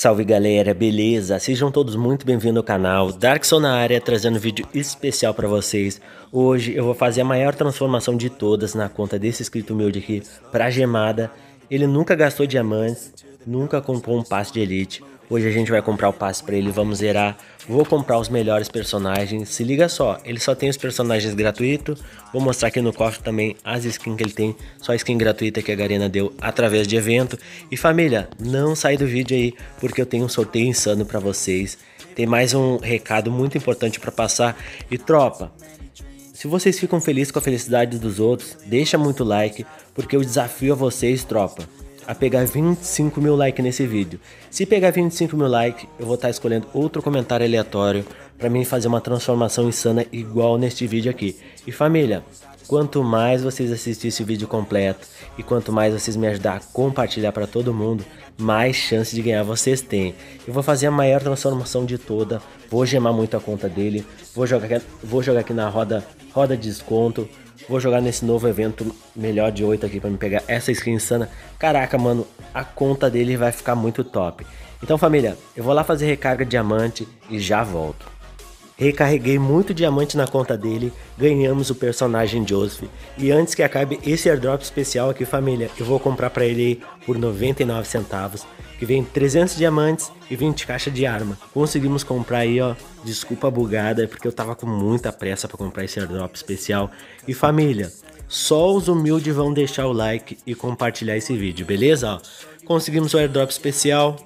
Salve galera, beleza? Sejam todos muito bem-vindos ao canal Darkson na área, trazendo um vídeo especial para vocês. Hoje eu vou fazer a maior transformação de todas na conta desse inscrito humilde aqui para gemada. Ele nunca gastou diamantes, nunca comprou um passe de elite. Hoje a gente vai comprar o passe para ele, vamos zerar. Vou comprar os melhores personagens. Se liga só, ele só tem os personagens gratuitos. Vou mostrar aqui no cofre também as skins que ele tem. Só skin gratuita que a Garena deu através de evento. E família, não sai do vídeo aí, porque eu tenho um sorteio insano para vocês. Tem mais um recado muito importante para passar. E tropa, se vocês ficam felizes com a felicidade dos outros, deixa muito like, porque eu desafio a vocês, tropa a pegar 25 mil likes nesse vídeo. Se pegar 25 mil likes, eu vou estar tá escolhendo outro comentário aleatório para mim fazer uma transformação insana igual neste vídeo aqui. E família, quanto mais vocês assistirem esse vídeo completo e quanto mais vocês me ajudar a compartilhar para todo mundo, mais chance de ganhar vocês têm. Eu vou fazer a maior transformação de toda, vou gemar muito a conta dele, vou jogar, vou jogar aqui na roda, roda de desconto, Vou jogar nesse novo evento melhor de 8 aqui para me pegar essa skin insana. Caraca, mano, a conta dele vai ficar muito top. Então, família, eu vou lá fazer recarga diamante e já volto. Recarreguei muito diamante na conta dele, ganhamos o personagem Joseph. E antes que acabe esse airdrop especial aqui, família, eu vou comprar para ele por 99 centavos que vem 300 diamantes e 20 caixas de arma. Conseguimos comprar aí, ó, desculpa bugada, porque eu tava com muita pressa para comprar esse airdrop especial. E família, só os humildes vão deixar o like e compartilhar esse vídeo, beleza? Ó, conseguimos o airdrop especial,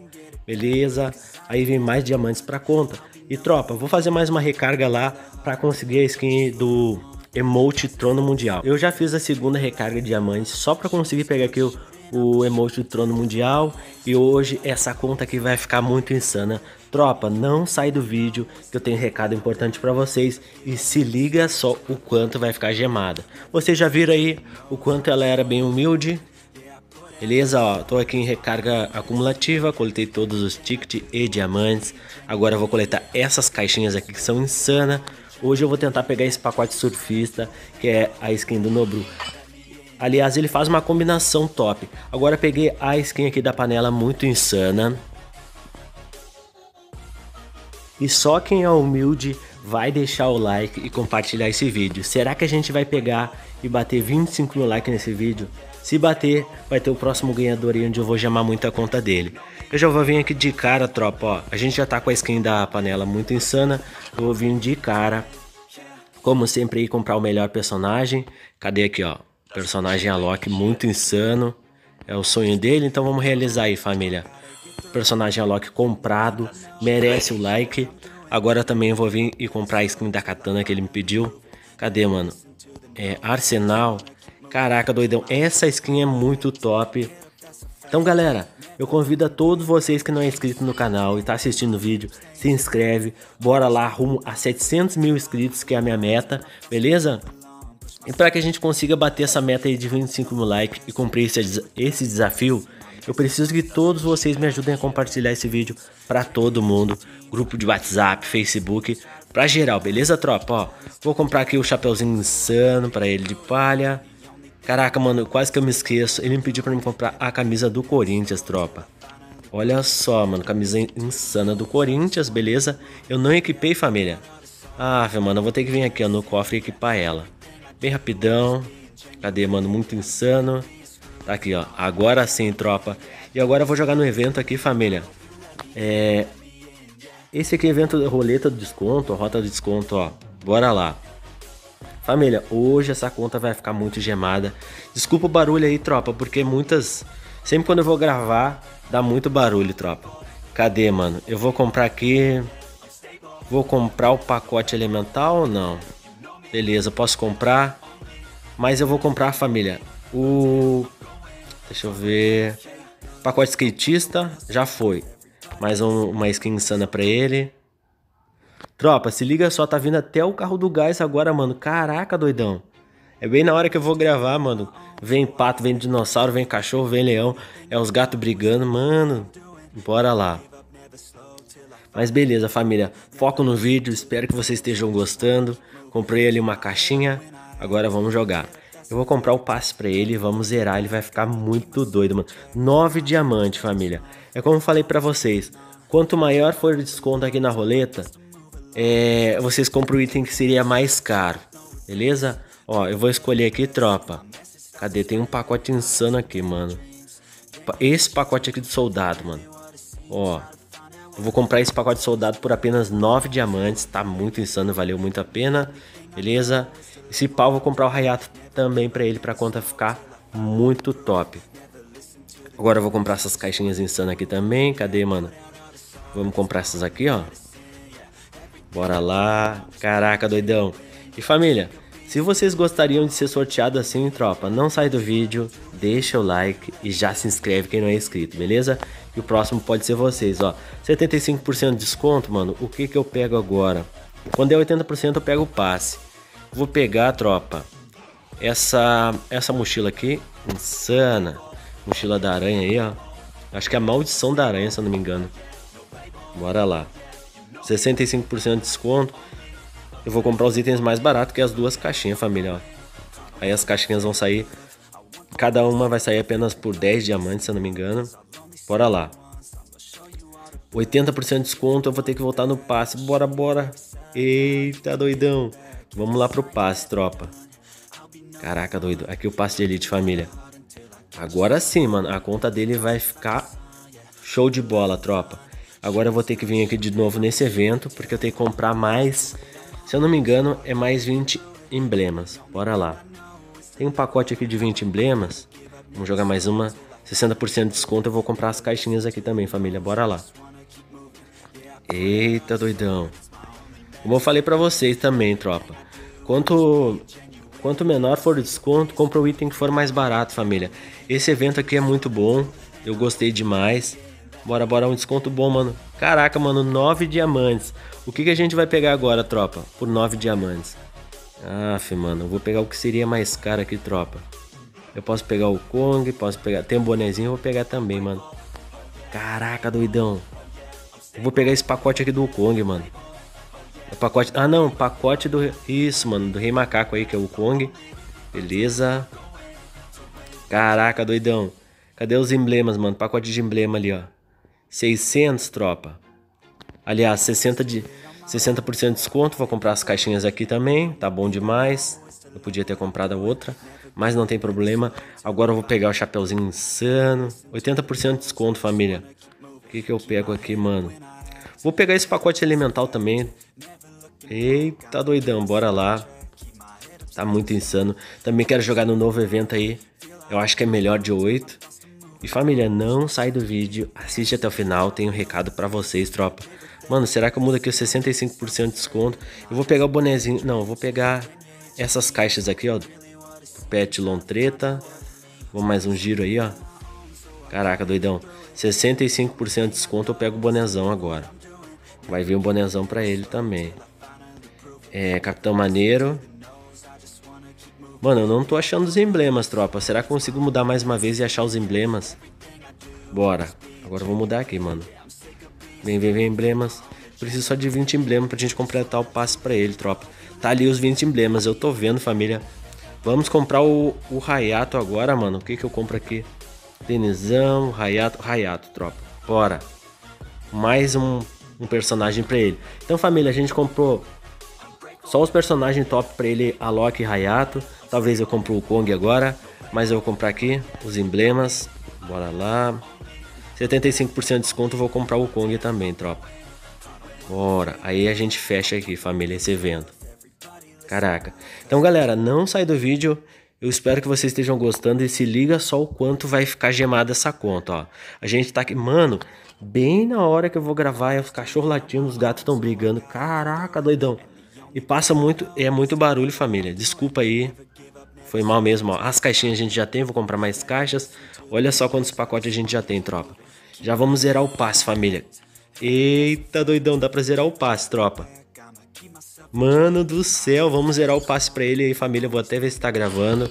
beleza? Aí vem mais diamantes para conta. E tropa, vou fazer mais uma recarga lá para conseguir a skin do emote Trono Mundial. Eu já fiz a segunda recarga de diamantes só para conseguir pegar aqui o o emoji do trono mundial e hoje essa conta aqui vai ficar muito insana. Tropa, não sai do vídeo que eu tenho um recado importante para vocês e se liga só o quanto vai ficar gemada. Vocês já viram aí o quanto ela era bem humilde? Beleza, ó, tô aqui em recarga acumulativa, coletei todos os tickets e diamantes. Agora eu vou coletar essas caixinhas aqui que são insana. Hoje eu vou tentar pegar esse pacote surfista, que é a skin do Nobru. Aliás, ele faz uma combinação top. Agora peguei a skin aqui da panela muito insana. E só quem é humilde vai deixar o like e compartilhar esse vídeo. Será que a gente vai pegar e bater 25 mil likes nesse vídeo? Se bater, vai ter o próximo ganhador aí onde eu vou chamar muito a conta dele. Eu já vou vir aqui de cara, tropa, ó. A gente já tá com a skin da panela muito insana. Eu vou vir de cara. Como sempre aí, comprar o melhor personagem. Cadê aqui, ó? Personagem Alok muito insano. É o sonho dele, então vamos realizar aí, família. Personagem Alok comprado, merece o like. Agora também vou vir e comprar a skin da katana que ele me pediu. Cadê, mano? É, Arsenal. Caraca, doidão. Essa skin é muito top. Então, galera, eu convido a todos vocês que não é inscrito no canal e tá assistindo o vídeo, se inscreve. Bora lá, rumo a 700 mil inscritos, que é a minha meta, beleza? E para que a gente consiga bater essa meta aí de 25 mil likes e cumprir esse, esse desafio, eu preciso que todos vocês me ajudem a compartilhar esse vídeo para todo mundo, grupo de WhatsApp, Facebook, para geral, beleza, tropa? Ó, vou comprar aqui o chapeuzinho insano para ele de palha. Caraca, mano, quase que eu me esqueço. Ele me pediu para me comprar a camisa do Corinthians, tropa. Olha só, mano, camisa insana do Corinthians, beleza? Eu não equipei, família. Ah, mano, eu vou ter que vir aqui ó, no cofre e equipar ela. Bem rapidão. Cadê, mano? Muito insano. Tá aqui, ó. Agora sim, tropa. E agora eu vou jogar no evento aqui, família. É... Esse aqui é evento roleta do desconto, rota de desconto, ó. Bora lá. Família, hoje essa conta vai ficar muito gemada. Desculpa o barulho aí, tropa, porque muitas... Sempre quando eu vou gravar, dá muito barulho, tropa. Cadê, mano? Eu vou comprar aqui... Vou comprar o pacote elemental ou não? Beleza, posso comprar. Mas eu vou comprar, família. O. Deixa eu ver. Pacote skatista, já foi. Mais um, uma skin insana pra ele. Tropa, se liga só, tá vindo até o carro do gás agora, mano. Caraca, doidão. É bem na hora que eu vou gravar, mano. Vem pato, vem dinossauro, vem cachorro, vem leão. É os gatos brigando, mano. Bora lá. Mas beleza, família. Foco no vídeo. Espero que vocês estejam gostando. Comprei ali uma caixinha, agora vamos jogar. Eu vou comprar o passe pra ele, vamos zerar, ele vai ficar muito doido, mano. 9 diamantes, família. É como eu falei pra vocês, quanto maior for o desconto aqui na roleta, é, vocês compram o item que seria mais caro, beleza? Ó, eu vou escolher aqui, tropa. Cadê? Tem um pacote insano aqui, mano. Esse pacote aqui de soldado, mano. Ó, eu vou comprar esse pacote de soldado por apenas 9 diamantes. Tá muito insano, valeu muito a pena. Beleza? Esse pau vou comprar o Hayato também pra ele, pra conta ficar muito top. Agora eu vou comprar essas caixinhas insanas aqui também. Cadê, mano? Vamos comprar essas aqui, ó. Bora lá. Caraca, doidão. E família, se vocês gostariam de ser sorteado assim, tropa, não sai do vídeo, deixa o like e já se inscreve quem não é inscrito, beleza? E o próximo pode ser vocês, ó. 75% de desconto, mano, o que que eu pego agora? Quando é 80% eu pego o passe. Vou pegar, tropa, essa, essa mochila aqui, insana. Mochila da aranha aí, ó. Acho que é a maldição da aranha, se eu não me engano. Bora lá. 65% de desconto. Eu vou comprar os itens mais baratos que as duas caixinhas, família, ó. Aí as caixinhas vão sair... Cada uma vai sair apenas por 10 diamantes, se eu não me engano. Bora lá. 80% de desconto, eu vou ter que voltar no passe. Bora, bora. Eita, doidão. Vamos lá pro passe, tropa. Caraca, doido. Aqui o passe de elite, família. Agora sim, mano. A conta dele vai ficar show de bola, tropa. Agora eu vou ter que vir aqui de novo nesse evento, porque eu tenho que comprar mais se eu não me engano, é mais 20 emblemas. Bora lá. Tem um pacote aqui de 20 emblemas. Vamos jogar mais uma. 60% de desconto. Eu vou comprar as caixinhas aqui também, família. Bora lá. Eita, doidão. Como eu falei pra vocês também, tropa. Quanto, quanto menor for o desconto, compra o item que for mais barato, família. Esse evento aqui é muito bom. Eu gostei demais. Bora, bora, um desconto bom, mano. Caraca, mano, 9 diamantes. O que, que a gente vai pegar agora, tropa? Por 9 diamantes. Aff, mano, eu vou pegar o que seria mais caro aqui, tropa. Eu posso pegar o Kong, posso pegar... Tem um bonezinho, eu vou pegar também, mano. Caraca, doidão. Eu vou pegar esse pacote aqui do Kong, mano. É pacote... Ah, não, pacote do... Isso, mano, do Rei Macaco aí, que é o Kong. Beleza. Caraca, doidão. Cadê os emblemas, mano? Pacote de emblema ali, ó. 600, tropa. Aliás, 60 de 60% de desconto. Vou comprar as caixinhas aqui também. Tá bom demais. Eu podia ter comprado a outra, mas não tem problema. Agora eu vou pegar o chapeuzinho insano. 80% de desconto, família. O que que eu pego aqui, mano? Vou pegar esse pacote elemental também. Eita, doidão, bora lá. Tá muito insano. Também quero jogar no novo evento aí. Eu acho que é melhor de 8. E família, não sai do vídeo, assiste até o final, tem um recado para vocês, tropa. Mano, será que eu mudo aqui os 65% de desconto? Eu vou pegar o bonezinho, não, eu vou pegar essas caixas aqui, ó. Pet Lontreta. Vou mais um giro aí, ó. Caraca, doidão. 65% de desconto, eu pego o bonezão agora. Vai vir um bonezão pra ele também. É, Capitão Maneiro. Mano, eu não tô achando os emblemas, tropa. Será que consigo mudar mais uma vez e achar os emblemas? Bora. Agora eu vou mudar aqui, mano. Vem, vem, vem, emblemas. Preciso só de 20 emblemas pra gente completar o passe pra ele, tropa. Tá ali os 20 emblemas, eu tô vendo, família. Vamos comprar o, o Rayato agora, mano. O que que eu compro aqui? Denizão, Rayato, Rayato, tropa. Bora. Mais um, um personagem pra ele. Então, família, a gente comprou só os personagens top pra ele, Alok e Hayato. Talvez eu compre o Kong agora, mas eu vou comprar aqui os emblemas. Bora lá. 75% de desconto, vou comprar o Kong também, tropa. Bora. Aí a gente fecha aqui, família, esse evento. Caraca. Então, galera, não sai do vídeo. Eu espero que vocês estejam gostando e se liga só o quanto vai ficar gemada essa conta, ó. A gente tá aqui... Mano, bem na hora que eu vou gravar, os cachorros latindo, os gatos estão brigando. Caraca, doidão. E passa muito, é muito barulho, família. Desculpa aí. Foi mal mesmo, ó. As caixinhas a gente já tem, vou comprar mais caixas. Olha só quantos pacotes a gente já tem, tropa. Já vamos zerar o passe, família. Eita, doidão, dá pra zerar o passe, tropa. Mano do céu, vamos zerar o passe pra ele aí, família. Vou até ver se tá gravando.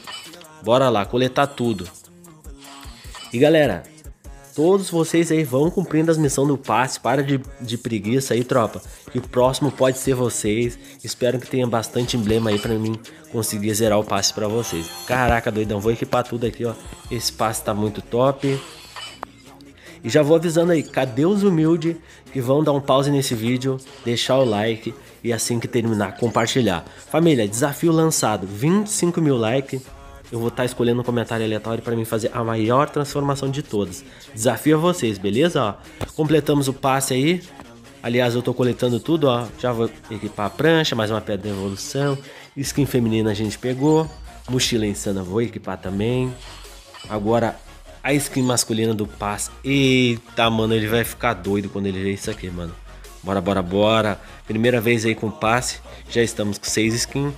Bora lá, coletar tudo. E galera, Todos vocês aí vão cumprindo as missões do passe. Para de, de preguiça aí, tropa. Que o próximo pode ser vocês. Espero que tenha bastante emblema aí pra mim conseguir zerar o passe pra vocês. Caraca, doidão. Vou equipar tudo aqui, ó. Esse passe tá muito top. E já vou avisando aí, cadê os humildes que vão dar um pause nesse vídeo, deixar o like e assim que terminar, compartilhar. Família, desafio lançado, 25 mil likes. Eu vou estar tá escolhendo um comentário aleatório para mim fazer a maior transformação de todas. Desafio a vocês, beleza? Ó, completamos o passe aí. Aliás, eu tô coletando tudo, ó. Já vou equipar a prancha, mais uma pedra de evolução. Skin feminina a gente pegou. Mochila insana vou equipar também. Agora a skin masculina do passe. Eita, mano, ele vai ficar doido quando ele ver isso aqui, mano. Bora, bora, bora. Primeira vez aí com passe. Já estamos com seis skins.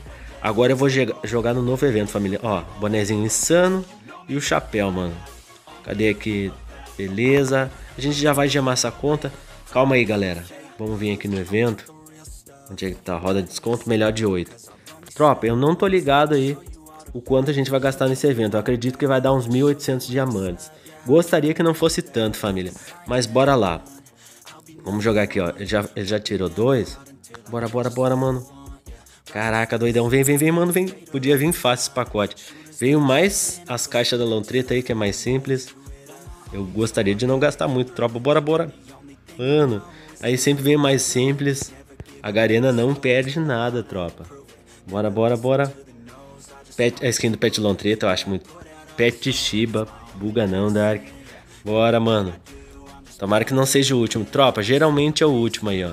Agora eu vou jogar no novo evento, família. Ó, bonezinho insano e o chapéu, mano. Cadê aqui? Beleza. A gente já vai gemar essa conta. Calma aí, galera. Vamos vir aqui no evento. Onde é que tá? Roda de desconto, melhor de 8. Tropa, eu não tô ligado aí o quanto a gente vai gastar nesse evento. Eu acredito que vai dar uns 1.800 diamantes. Gostaria que não fosse tanto, família. Mas bora lá. Vamos jogar aqui, ó. Ele já, ele já tirou dois. Bora, bora, bora, mano. Caraca, doidão. Vem, vem, vem, mano. Vem. Podia vir fácil esse pacote. Veio mais as caixas da Lontreta aí, que é mais simples. Eu gostaria de não gastar muito, tropa. Bora, bora. Mano, aí sempre vem mais simples. A Garena não perde nada, tropa. Bora, bora, bora. Pet, a skin do Pet Lontreta eu acho muito. Pet Shiba, buga não, Dark. Bora, mano. Tomara que não seja o último. Tropa, geralmente é o último aí, ó.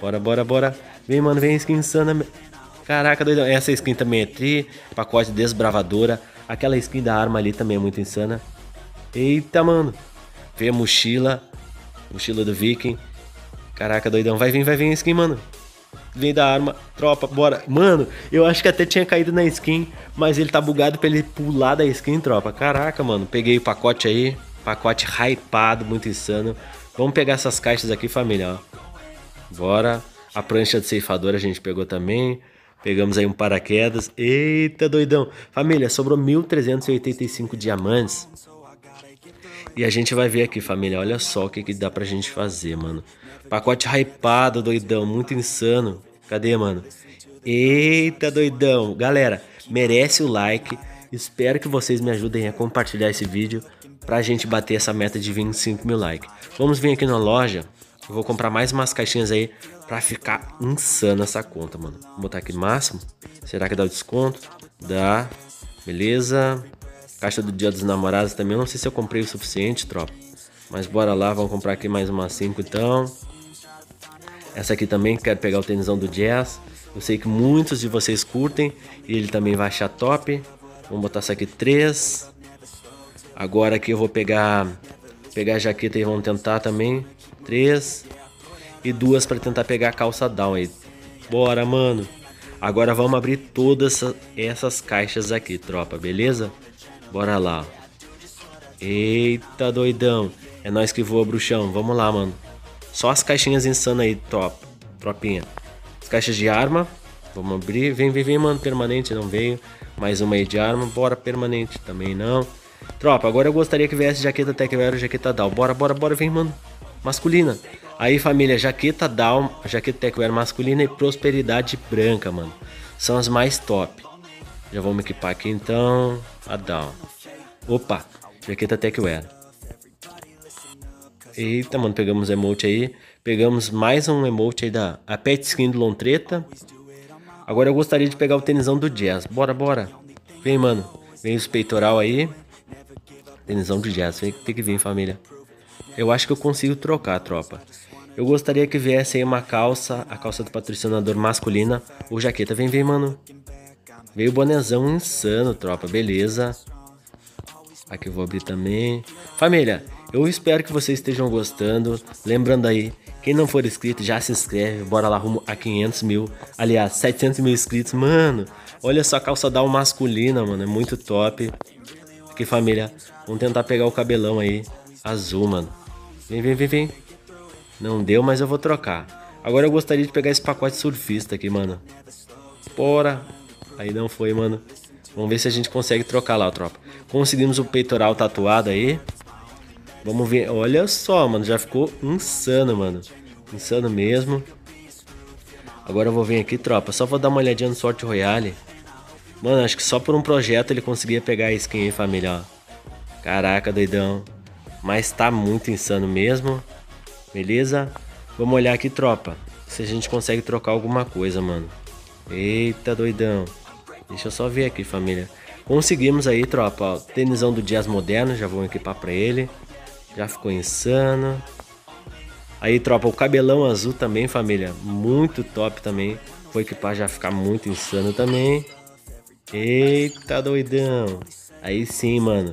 Bora, bora, bora. Vem, mano, vem skin insana. Caraca, doidão. Essa skin também é tri. Pacote desbravadora. Aquela skin da arma ali também é muito insana. Eita, mano. Vem a mochila. Mochila do Viking. Caraca, doidão. Vai vir, vai vir skin, mano. Vem da arma, tropa, bora. Mano, eu acho que até tinha caído na skin, mas ele tá bugado pra ele pular da skin, tropa. Caraca, mano, peguei o pacote aí. Pacote hypado, muito insano. Vamos pegar essas caixas aqui, família, ó. Bora. A prancha de ceifador a gente pegou também. Pegamos aí um paraquedas. Eita, doidão. Família, sobrou 1.385 diamantes. E a gente vai ver aqui, família. Olha só o que, que dá pra gente fazer, mano. Pacote hypado, doidão. Muito insano. Cadê, mano? Eita, doidão. Galera, merece o like. Espero que vocês me ajudem a compartilhar esse vídeo pra gente bater essa meta de 25 mil likes. Vamos vir aqui na loja. Eu vou comprar mais umas caixinhas aí pra ficar insana essa conta, mano. Vou botar aqui máximo. Será que dá o desconto? Dá. Beleza. Caixa do Dia dos Namorados também. Não sei se eu comprei o suficiente, tropa. Mas bora lá, vamos comprar aqui mais umas 5 então. Essa aqui também, quero pegar o tênisão do Jazz. Eu sei que muitos de vocês curtem e ele também vai achar top. Vamos botar essa aqui 3. Agora aqui eu vou pegar pegar a jaqueta e vamos tentar também. 3 e duas para tentar pegar a calça down aí. Bora, mano. Agora vamos abrir todas essas caixas aqui, tropa, beleza? Bora lá. Eita, doidão. É nós que voa, bruxão. Vamos lá, mano. Só as caixinhas insanas aí, top. Tropinha. As caixas de arma. Vamos abrir. Vem, vem, vem, mano. Permanente, não veio. Mais uma aí de arma. Bora, permanente. Também não. Tropa, agora eu gostaria que viesse jaqueta Tech Vero, jaqueta Down. Bora, bora, bora. Vem, mano. Masculina. Aí, família, jaqueta Down, jaqueta Tech Vero masculina e prosperidade branca, mano. São as mais top. Já vamos equipar aqui então. A down. Opa, jaqueta Techwear. Eita, mano, pegamos emote aí. Pegamos mais um emote aí da a pet skin do Lontreta. Agora eu gostaria de pegar o tenisão do Jazz. Bora, bora. Vem, mano. Vem os peitoral aí. Tenisão do Jazz. Vem, tem que vir, família. Eu acho que eu consigo trocar, tropa. Eu gostaria que viesse aí uma calça, a calça do patrocinador masculina ou jaqueta. Vem, vem, mano. Veio o bonezão insano, tropa. Beleza. Aqui eu vou abrir também. Família, eu espero que vocês estejam gostando. Lembrando aí, quem não for inscrito, já se inscreve. Bora lá rumo a 500 mil. Aliás, 700 mil inscritos. Mano, olha só a calça down masculina, mano. É muito top. Aqui, família. Vamos tentar pegar o cabelão aí. Azul, mano. Vem, vem, vem, vem. Não deu, mas eu vou trocar. Agora eu gostaria de pegar esse pacote surfista aqui, mano. Bora. Aí não foi, mano. Vamos ver se a gente consegue trocar lá, tropa. Conseguimos o peitoral tatuado aí. Vamos ver. Olha só, mano. Já ficou insano, mano. Insano mesmo. Agora eu vou vir aqui, tropa. Só vou dar uma olhadinha no Sorte Royale. Mano, acho que só por um projeto ele conseguia pegar a skin aí, família, ó. Caraca, doidão. Mas tá muito insano mesmo. Beleza? Vamos olhar aqui, tropa. Se a gente consegue trocar alguma coisa, mano. Eita, doidão. Deixa eu só ver aqui, família. Conseguimos aí, tropa. Ó, tenisão do Jazz Moderno. Já vou equipar pra ele. Já ficou insano. Aí, tropa, o cabelão azul também, família. Muito top também. Vou equipar já ficar muito insano também. Eita, doidão. Aí sim, mano.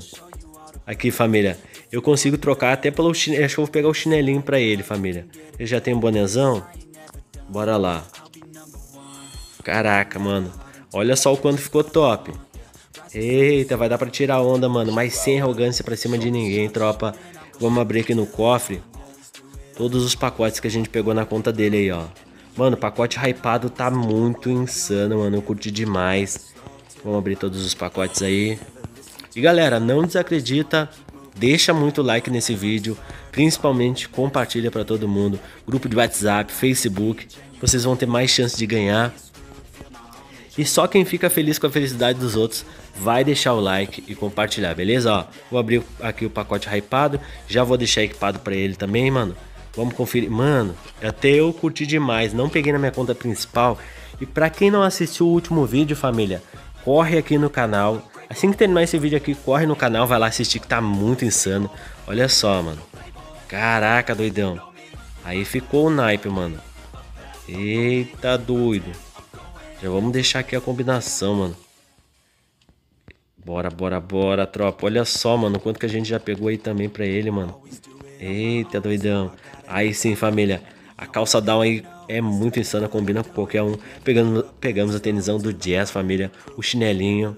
Aqui, família. Eu consigo trocar até pelo chinelo. Acho que eu vou pegar o chinelinho pra ele, família. Ele já tem um bonezão. Bora lá. Caraca, mano. Olha só o quanto ficou top. Eita, vai dar pra tirar onda, mano. Mas sem arrogância pra cima de ninguém, tropa. Vamos abrir aqui no cofre. Todos os pacotes que a gente pegou na conta dele aí, ó. Mano, o pacote hypado tá muito insano, mano. Eu curti demais. Vamos abrir todos os pacotes aí. E galera, não desacredita. Deixa muito like nesse vídeo. Principalmente compartilha para todo mundo. Grupo de WhatsApp, Facebook. Vocês vão ter mais chance de ganhar. E só quem fica feliz com a felicidade dos outros vai deixar o like e compartilhar, beleza? Ó, vou abrir aqui o pacote hypado, já vou deixar equipado para ele também, mano. Vamos conferir. Mano, até eu curti demais, não peguei na minha conta principal. E para quem não assistiu o último vídeo, família, corre aqui no canal. Assim que terminar esse vídeo aqui, corre no canal, vai lá assistir que tá muito insano. Olha só, mano. Caraca, doidão. Aí ficou o naipe, mano. Eita, doido. Já vamos deixar aqui a combinação, mano. Bora, bora, bora, tropa. Olha só, mano, quanto que a gente já pegou aí também pra ele, mano. Eita, doidão. Aí sim, família. A calça down aí é muito insana, combina com qualquer um. Pegamos, pegamos a tenisão do Jazz, família. O chinelinho.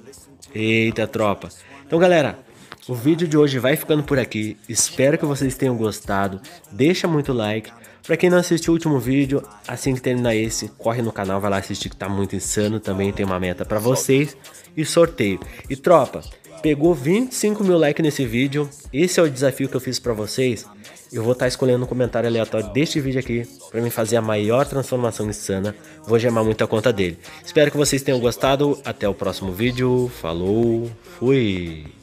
Eita, tropa. Então, galera, o vídeo de hoje vai ficando por aqui. Espero que vocês tenham gostado. Deixa muito like. Pra quem não assistiu o último vídeo, assim que terminar esse, corre no canal, vai lá assistir que tá muito insano. Também tem uma meta pra vocês. E sorteio. E tropa, pegou 25 mil likes nesse vídeo. Esse é o desafio que eu fiz pra vocês. Eu vou estar tá escolhendo um comentário aleatório deste vídeo aqui para me fazer a maior transformação insana. Vou gemar muito a conta dele. Espero que vocês tenham gostado. Até o próximo vídeo. Falou, fui!